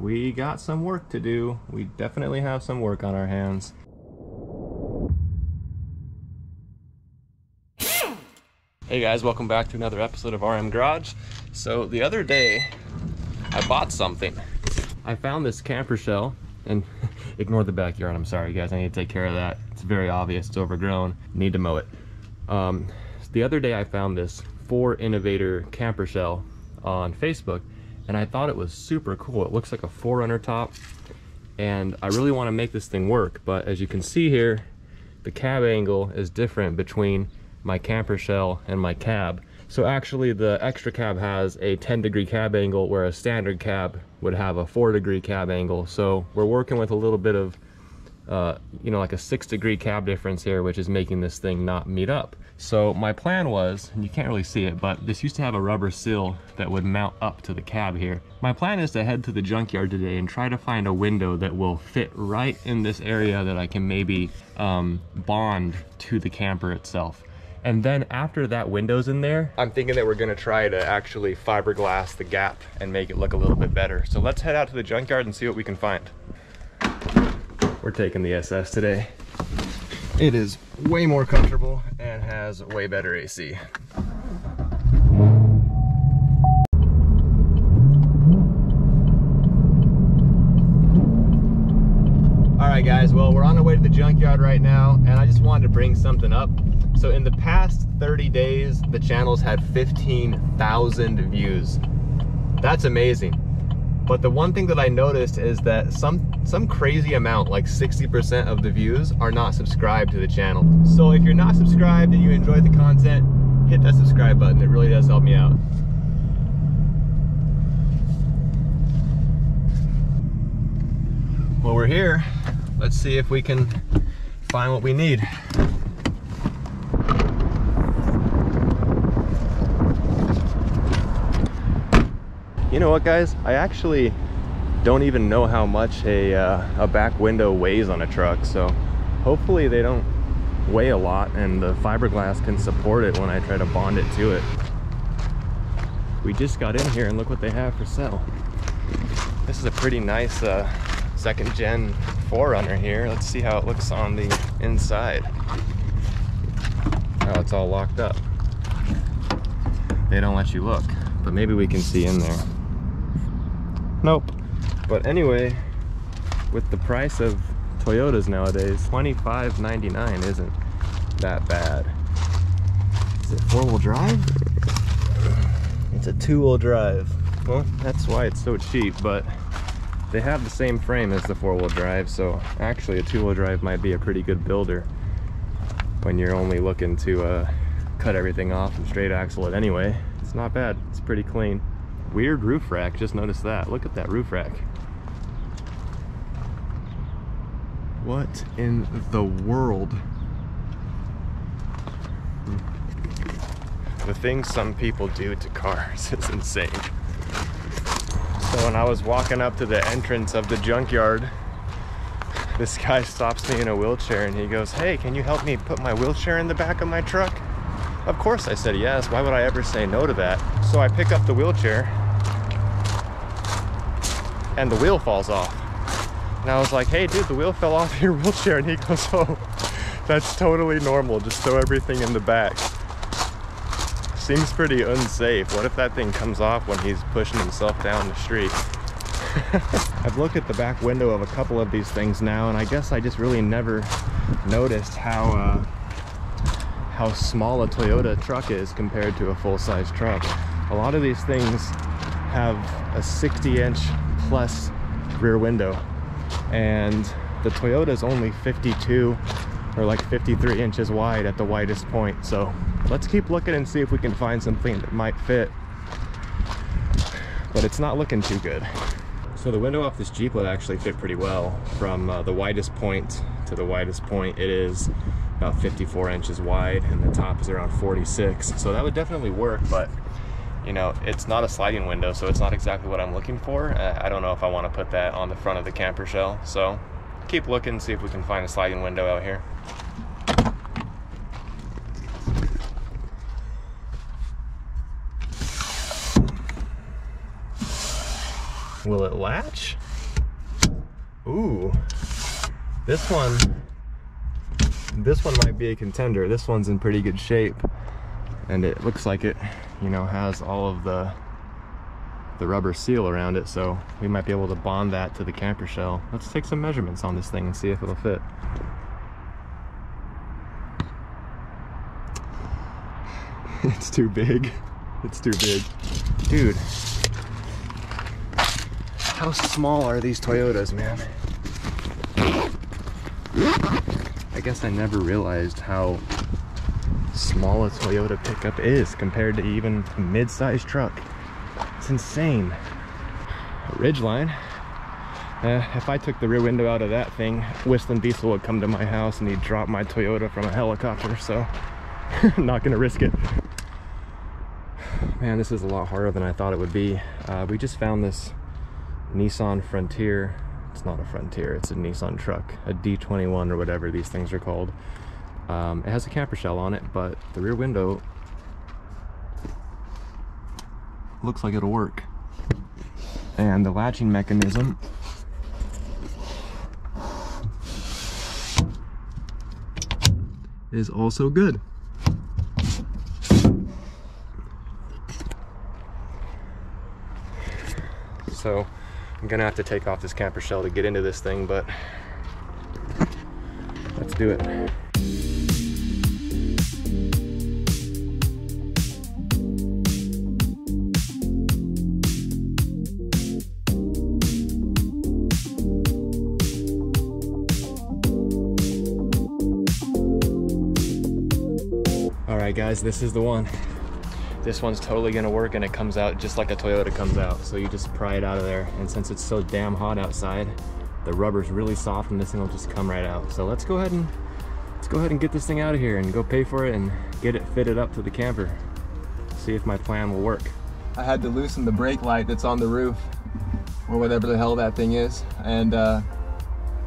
we got some work to do. We definitely have some work on our hands. Hey guys, welcome back to another episode of RM Garage. So the other day, I bought something. I found this camper shell, and ignore the backyard, I'm sorry guys, I need to take care of that. It's very obvious, it's overgrown, need to mow it. Um, the other day I found this 4Innovator camper shell on Facebook, and I thought it was super cool. It looks like a 4Runner top, and I really want to make this thing work, but as you can see here, the cab angle is different between my camper shell and my cab. So actually the extra cab has a 10 degree cab angle where a standard cab would have a 4 degree cab angle. So we're working with a little bit of, uh, you know, like a 6 degree cab difference here, which is making this thing not meet up. So my plan was, and you can't really see it, but this used to have a rubber sill that would mount up to the cab here. My plan is to head to the junkyard today and try to find a window that will fit right in this area that I can maybe um, bond to the camper itself. And then after that window's in there, I'm thinking that we're gonna try to actually fiberglass the gap and make it look a little bit better. So let's head out to the junkyard and see what we can find. We're taking the SS today. It is way more comfortable and has way better AC. All right guys, well we're on our way to the junkyard right now and I just wanted to bring something up. So in the past 30 days, the channel's had 15,000 views. That's amazing. But the one thing that I noticed is that some some crazy amount, like 60% of the views, are not subscribed to the channel. So if you're not subscribed and you enjoy the content, hit that subscribe button. It really does help me out. Well, we're here. Let's see if we can find what we need. You know what guys, I actually don't even know how much a, uh, a back window weighs on a truck, so hopefully they don't weigh a lot and the fiberglass can support it when I try to bond it to it. We just got in here and look what they have for sale. This is a pretty nice uh, second gen 4Runner here. Let's see how it looks on the inside. Oh, it's all locked up. They don't let you look, but maybe we can see in there. Nope. But anyway, with the price of Toyotas nowadays, $25.99 isn't that bad. Is it four-wheel drive? It's a two-wheel drive. Well, that's why it's so cheap, but they have the same frame as the four-wheel drive, so actually a two-wheel drive might be a pretty good builder when you're only looking to uh, cut everything off and straight axle it anyway. It's not bad. It's pretty clean. Weird roof rack, just noticed that. Look at that roof rack. What in the world? The things some people do to cars is insane. So when I was walking up to the entrance of the junkyard, this guy stops me in a wheelchair and he goes, hey, can you help me put my wheelchair in the back of my truck? Of course I said yes, why would I ever say no to that? So I pick up the wheelchair and the wheel falls off. And I was like, hey dude, the wheel fell off your wheelchair. And he goes, oh, that's totally normal. Just throw everything in the back. Seems pretty unsafe. What if that thing comes off when he's pushing himself down the street? I've looked at the back window of a couple of these things now, and I guess I just really never noticed how uh, how small a Toyota truck is compared to a full-size truck. A lot of these things have a 60-inch plus rear window, and the Toyota is only 52 or like 53 inches wide at the widest point. So let's keep looking and see if we can find something that might fit. But it's not looking too good. So the window off this Jeep would actually fit pretty well. From uh, the widest point to the widest point, it is about 54 inches wide and the top is around 46. So that would definitely work, but you know, it's not a sliding window, so it's not exactly what I'm looking for. Uh, I don't know if I want to put that on the front of the camper shell. So keep looking, see if we can find a sliding window out here. Will it latch? Ooh, this one, this one might be a contender. This one's in pretty good shape. And it looks like it, you know, has all of the the rubber seal around it, so we might be able to bond that to the camper shell. Let's take some measurements on this thing and see if it'll fit. it's too big. It's too big. Dude, how small are these Toyotas, man? I guess I never realized how small a Toyota pickup is compared to even a mid-sized truck. It's insane. Ridgeline. Uh, if I took the rear window out of that thing, Whistling Diesel would come to my house and he'd drop my Toyota from a helicopter, so I'm not gonna risk it. Man, this is a lot harder than I thought it would be. Uh, we just found this Nissan Frontier. It's not a Frontier, it's a Nissan truck, a D21 or whatever these things are called. Um, it has a camper shell on it, but the rear window looks like it'll work. And the latching mechanism is also good. So I'm gonna have to take off this camper shell to get into this thing, but let's do it. Guys, this is the one. This one's totally gonna work and it comes out just like a Toyota comes out. So you just pry it out of there. And since it's so damn hot outside, the rubber's really soft and this thing will just come right out. So let's go ahead and let's go ahead and get this thing out of here and go pay for it and get it fitted up to the camper. See if my plan will work. I had to loosen the brake light that's on the roof or whatever the hell that thing is. And uh,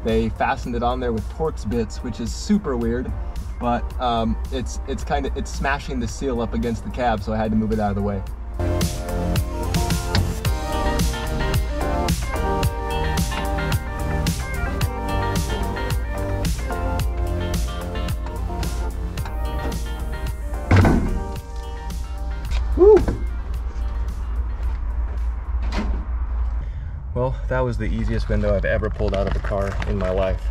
they fastened it on there with Torx bits, which is super weird but um, it's it's kind of it's smashing the seal up against the cab, so I had to move it out of the way. Woo! Well, that was the easiest window I've ever pulled out of a car in my life.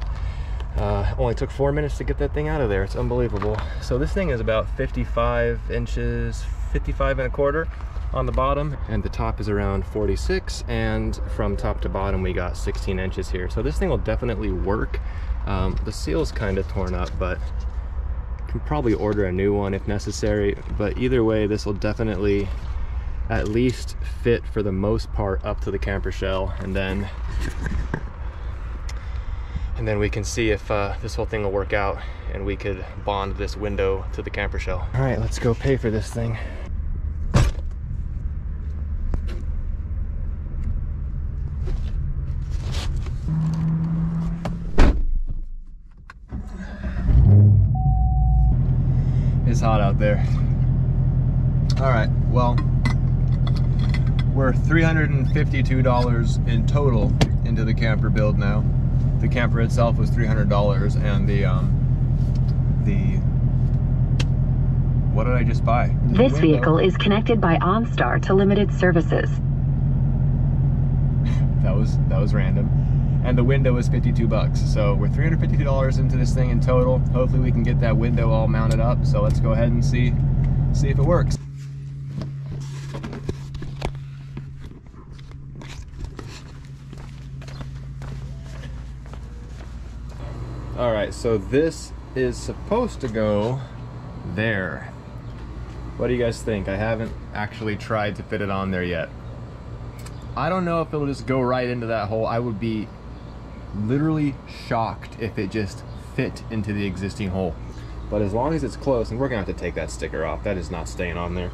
Uh, only took four minutes to get that thing out of there. It's unbelievable. So this thing is about 55 inches, 55 and a quarter on the bottom and the top is around 46 and from top to bottom we got 16 inches here. So this thing will definitely work. Um, the seal's kind of torn up, but can probably order a new one if necessary. But either way, this will definitely at least fit for the most part up to the camper shell and then and then we can see if uh, this whole thing will work out and we could bond this window to the camper shell. All right, let's go pay for this thing. It's hot out there. All right, well, we're $352 in total into the camper build now the camper itself was $300 and the um, the what did I just buy? The this window. vehicle is connected by OnStar to limited services. that was that was random. And the window is 52 bucks. So we're $352 into this thing in total. Hopefully we can get that window all mounted up. So let's go ahead and see see if it works. All right, so this is supposed to go there. What do you guys think? I haven't actually tried to fit it on there yet. I don't know if it'll just go right into that hole. I would be literally shocked if it just fit into the existing hole. But as long as it's close, and we're gonna have to take that sticker off, that is not staying on there.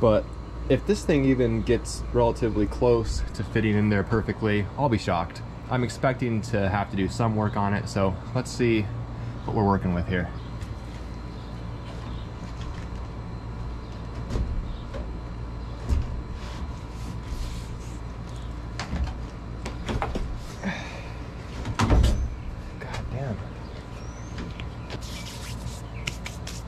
But if this thing even gets relatively close to fitting in there perfectly, I'll be shocked. I'm expecting to have to do some work on it, so let's see what we're working with here.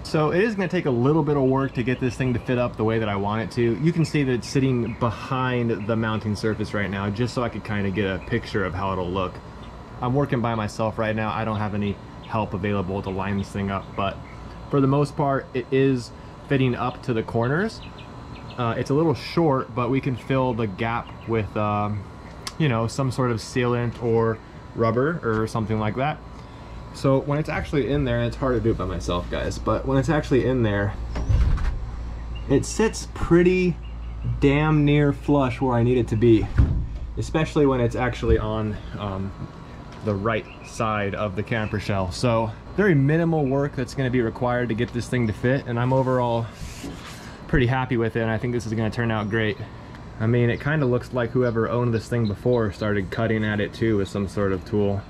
So it is gonna take a little bit of work to get this thing to fit up the way that I want it to. You can see that it's sitting behind the mounting surface right now, just so I could kind of get a picture of how it'll look. I'm working by myself right now. I don't have any help available to line this thing up, but for the most part, it is fitting up to the corners. Uh, it's a little short, but we can fill the gap with, um, you know, some sort of sealant or rubber or something like that. So when it's actually in there, and it's hard to do it by myself, guys, but when it's actually in there, it sits pretty damn near flush where I need it to be, especially when it's actually on um, the right side of the camper shell. So very minimal work that's gonna be required to get this thing to fit, and I'm overall pretty happy with it, and I think this is gonna turn out great. I mean, it kind of looks like whoever owned this thing before started cutting at it too with some sort of tool.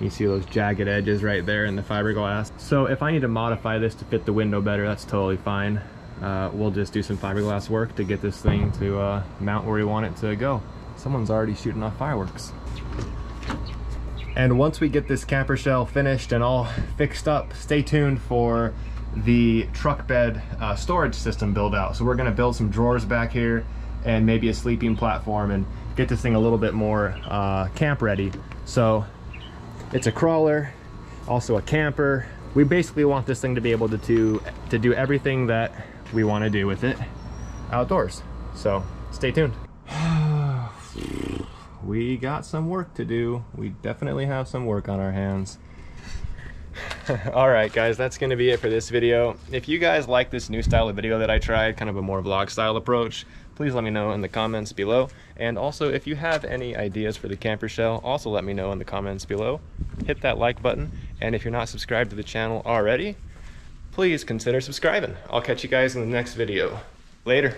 You see those jagged edges right there in the fiberglass. So if I need to modify this to fit the window better, that's totally fine. Uh, we'll just do some fiberglass work to get this thing to uh, mount where we want it to go. Someone's already shooting off fireworks. And once we get this camper shell finished and all fixed up, stay tuned for the truck bed uh, storage system build out. So we're gonna build some drawers back here and maybe a sleeping platform and get this thing a little bit more uh, camp ready. So it's a crawler, also a camper. We basically want this thing to be able to, to, to do everything that we want to do with it outdoors. So stay tuned. we got some work to do. We definitely have some work on our hands. all right guys that's going to be it for this video if you guys like this new style of video that i tried kind of a more vlog style approach please let me know in the comments below. And also if you have any ideas for the camper shell also let me know in the comments below. Hit that like button. And if you're not subscribed to the channel already please consider subscribing. I'll catch you guys in the next video. Later